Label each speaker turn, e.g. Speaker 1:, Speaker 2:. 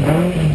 Speaker 1: Mm-hmm.